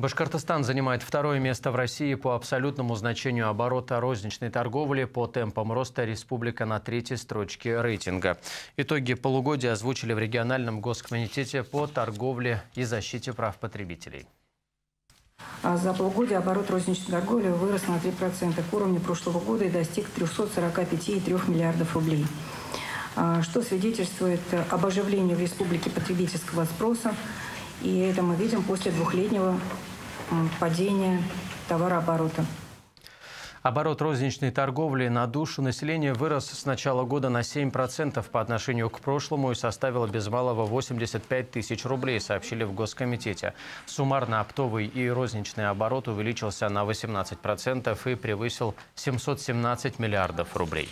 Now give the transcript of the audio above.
Башкортостан занимает второе место в России по абсолютному значению оборота розничной торговли. По темпам роста республика на третьей строчке рейтинга. Итоги полугодия озвучили в региональном госкомитете по торговле и защите прав потребителей. А за полгода оборот розничной торговли вырос на 3% к уровню прошлого года и достиг 345,3 миллиардов рублей, а, что свидетельствует об оживлении в республике потребительского спроса. И это мы видим после двухлетнего падения товарооборота. Оборот розничной торговли на душу населения вырос с начала года на 7% по отношению к прошлому и составил без малого 85 тысяч рублей, сообщили в Госкомитете. Суммарно оптовый и розничный оборот увеличился на 18% и превысил 717 миллиардов рублей.